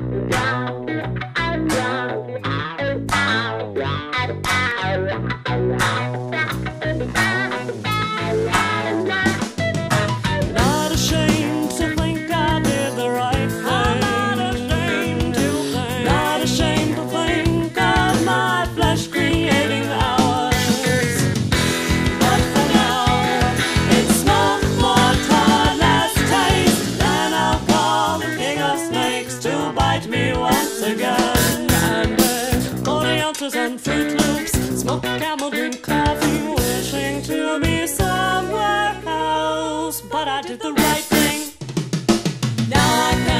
Yeah. once again. And with corianders and Froot Loops, smoke a camel drink coffee, wishing to be somewhere else. But I did the right thing. Now I can.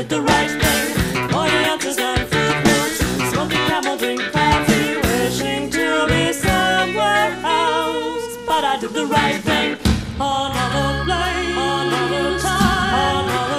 did the right thing. Orientals and fruit camel, drink coffee, wishing to be somewhere else. But I did the right thing. All all the time,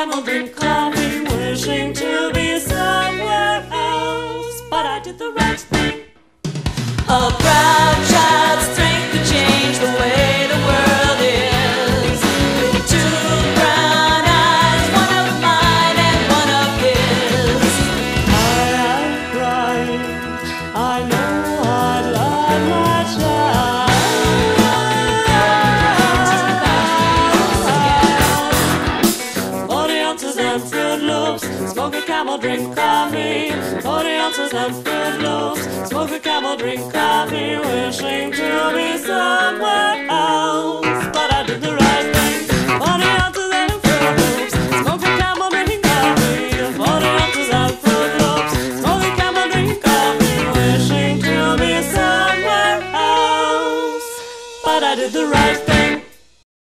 camel drink drink coffee, forty ounces of good loaves. Smoke a camel, drink coffee, wishing to be somewhere else. But I did the right thing. Forty ounces of good loaves. Smoke a camel, drink coffee, forty ounces of good loaves. Smoke a camel, drink coffee, wishing to be somewhere else. But I did the right thing.